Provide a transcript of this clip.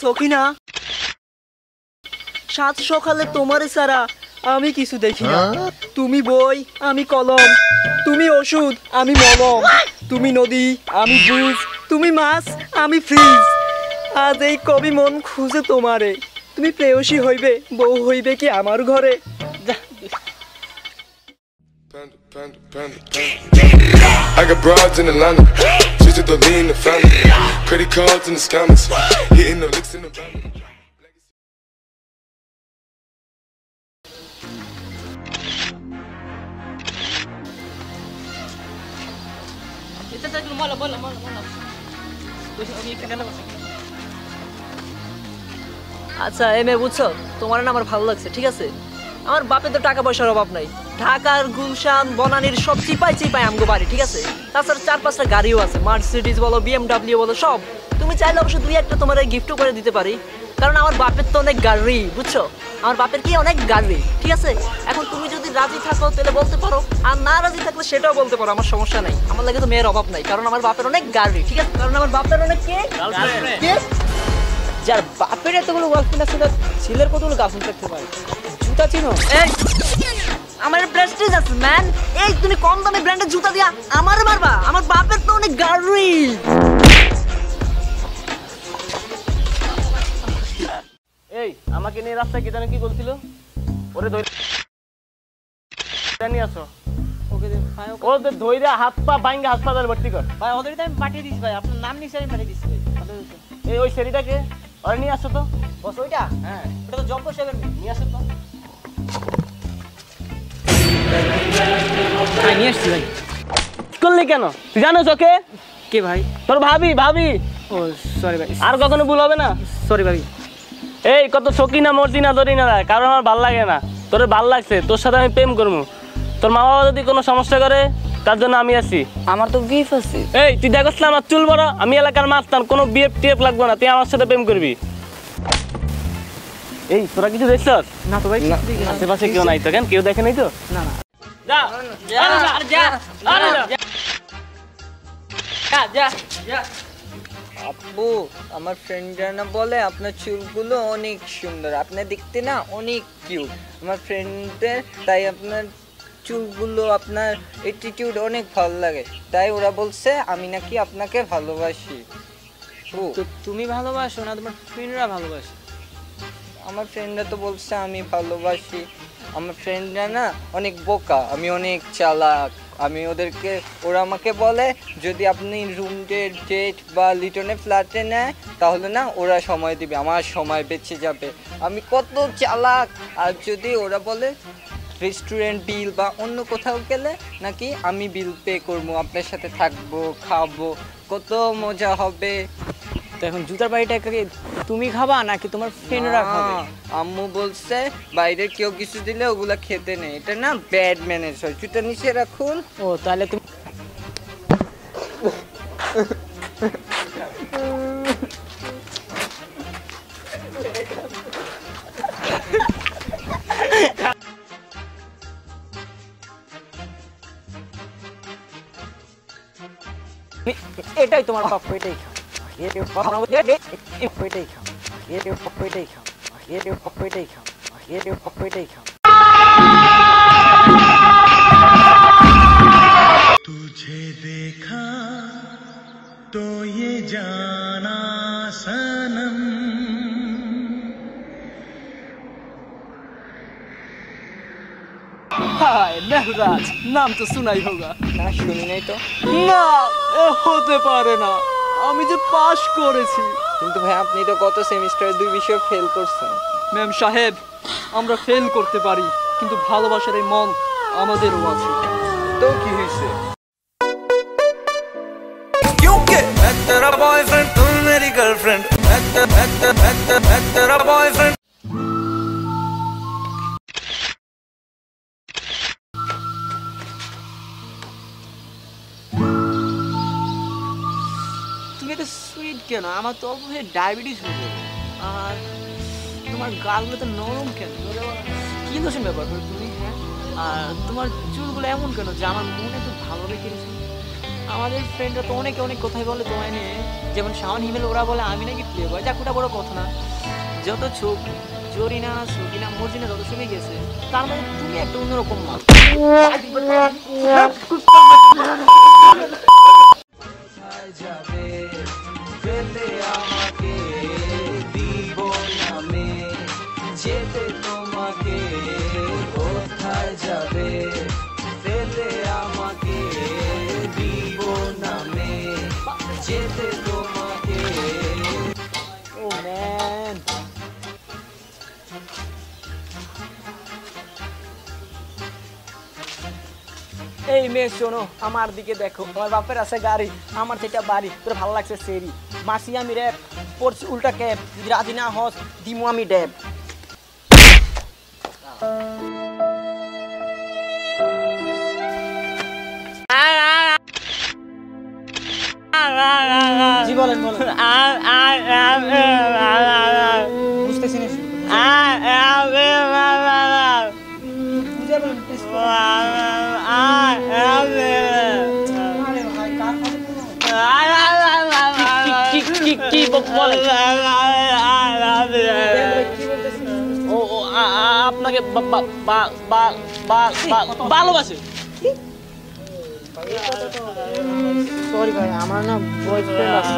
সখিনা সাত সকালে তোমার সারা আমি কিছু দেখি না। তুমি বই আমি কলম তুমি ওষুধ আমি মলম তুমি নদী আমি ব্রিজ তুমি মাছ আমি ফ্রিজ আজ এই কবি মন খুঁজে তোমারে। তুমি প্রেয়সী হইবে বউ হইবে কি আমার ঘরে? Panda, panda, panda. I got broads in Atlanta. She's just the lean, the family. Credit cards in the scammers. Hitting the licks in the van. আচ্ছা এম এ বুঝছ তোমার না আমার ভালো লাগছে ঠিক আছে আমার বাপে তো টাকা পয়সার অভাব নাই ঢাকার গুলশান বনানির সব চিপাই চিপাই আমগো বাড়ি ঠিক আছে? তাছাড়া চার পাঁচটা গাড়িও আছে মার্সিডিজ বলো বিএমডাব্লিউ বলো সব। তুমি চাইলে অবশ্য দুই একটা তোমার গিফটও করে দিতে পারি। কারণ আমার বাপের তো অনেক গাড়ি বুঝছ? আমার বাপের কি অনেক গাড়ি ঠিক আছে? এখন তুমি যদি রাজি থাকো তাহলে বলতে পারো। আর না রাজি থাকলে সেটাও বলতে পারো আমার সমস্যা নাই। আমার লাগে তো মেয়ের অভাব নাই কারণ আমার বাপের অনেক গাড়ি ঠিক আছে? কারণ আমার বাপের অনেক কে? কে? যার বাপের এতগুলো গার্লফ্রেন্ড আছে তার ছেলের কতগুলো গার্লফ্রেন্ড থাকতে পারে? জুতা চিনো? এই আমার প্রেস্টিজ আছে ম্যান এই তুমি কম দামে ব্র্যান্ডের জুতা দিয়া আমার মারবা। আমার বাপের তো অনেক গাড়ি এই আমাকে নিয়ে রাস্তায় কি জানে কি বলছিল ওরে ধরে নিয়ে আসো। ওকে দে, ভাই ওকে- ও তো ধইরা হাত পা বাইঙ্গা হাসপাতালে ভর্তি কর। ভাই ওদের আমি পাঠিয়ে দিচ্ছি ভাই। আপনার নাম নিচে আমি পাঠিয়ে দিচ্ছি ভাই। এই ওই সেরিটাকে নিয়ে আসো তো। বস ওইটা? হ্যাঁ। ওটা তো নিয়ে আসো তো। নিয়ে আসছি ভাই। করলি কেন? তুই জানো ওকে? কে ভাই? তোর ভাবি ভাবি। ও সরি ভাই। আর কখনো ভুল হবে না? সরি ভাই এই কত সকি না মর্জি না ধরি না কারণ আমার ভালো লাগে না। তোর ভালো লাগছে তোর সাথে আমি প্রেম করব। তোর মা বাবা যদি কোনো সমস্যা করে তার জন্য আমি আছি। আমার তো বিফ আছে। এই তুই দেখছ না আমার চুল বড় আমি এলাকার মাস্তান কোনো বিএফ টিএফ লাগবে না তুই আমার সাথে প্রেম করবি। এই তোরা কিছু দেখছ? না তো ভাই আশেপাশে কেউ নাই তো কেন? কেউ দেখে নাই তো? না না। যা আরে যা, যা যা। যা যা। যা আমার ফ্রেন্ডরা না বলে আপনার চুলগুলো অনেক সুন্দর আপনি দেখতে না অনেক কিউট আমার ফ্রেন্ডদের তাই আপনার চুলগুলো আপনার অ্যাটিটিউড অনেক ভালো লাগে। তাই ওরা বলছে আমি নাকি আপনাকে ভালোবাসি। ও। তো তুমি ভালোবাসো না তোমার ফ্রেন্ডরা ভালোবাসে? আমার ফ্রেন্ডরা তো বলছে আমি ভালোবাসি। আমার ফ্রেন্ডরা না অনেক বোকা আমি অনেক চালাক। আমি ওদেরকে ওরা আমাকে বলে যদি আপনি রুম ডেট বা লিটনে ফ্ল্যাটে নেয় তাহলে না ওরা সময় দিবে আমার সময় বেঁচে যাবে। আমি কত চালাক আর যদি ওরা বলে রেস্টুরেন্ট বিল বা অন্য কোথাও গেলে নাকি আমি বিল পে করব আপনার সাথে থাকব খাব কত মজা হবে? তো এখন জুতার বাড়িটাকে তুমি খাবা নাকি তোমার ফ্রেন্ডরা খাবে? আম্মু বলছে বাইরে কেউ কিছু দিলে ওগুলা খেতে নেই। এটা না ব্যাড ম্যানেজ হয়। জুতা নিচে রাখুন। ও তাহলে তুমি এটাই তোমার প্রাপ্য এটাই খাও এটাই প্রাপ্য, এটাই খাও এটাই প্রাপ্য, এটাই খাও এটাই প্রাপ্য, এটাই খাও এটাই প্রাপ্য, এটাই খাও तुझे देखा तो ये जाना सनम হায় মেহরাজ নাম তো শুনাই হোগা না শুনি নাই তো না হতে পারে না। আমি যে পাশ করেছি। কিন্তু ভাই আপনি তো কত সেমিস্টারে দুই বিষয়ে ফেল করছেন। ম্যাম সাহেব আমরা ফেল করতে পারি কিন্তু ভালোবাসার এই মন আমাদেরও আছে। তো কি হয়েছে? বয়ফ্রেন্ড তুমি মেরি গার্লফ্রেন্ড তুমি এত সুইট কেন? আমার তো অল্প ডায়াবেটিস হয়ে যাবে। আর তোমার গালগুলো তো নরম কেন? কি দোষের ব্যাপার করে তুমি হ্যাঁ? আর তোমার চুলগুলো এমন কেন যে আমার মনে তো ভালো রেখে আমাদের ফ্রেন্ডরা তো অনেকে অনেক কথাই বলে তোমায় নিয়ে। যেমন শাওন হিমেল, ওরা বলে, আমি নাকি প্লে বয় যাক, ওটা বড় কথা না। যত চোখ, জরিনা, সবিনা, মর্জিনা যত ছবি গেছে, তার মধ্যে তুমি একটা অন্যরকম মাল। যাবে। ফেলে আমাকে দিব নামে যেতে তোমাকে। Oh man. এই মেয়ে, শোনো, আমার দিকে দেখো। আমার বাপের আছে গাড়ি, আমার যেটা বাড়ি, তোর ভালো লাগছে সেরি। মাসি আমি র্যাপ পড়ছি উল্টা ক্যাব। যদি রাজি না হস, দিমু আমি ড্যাব। জি বলেন বলেন বুঝতেছি না? কি বলেন আপনাকে ভালোবাসে সরি ভাই আমার না বয়ফ্রেন্ড আছে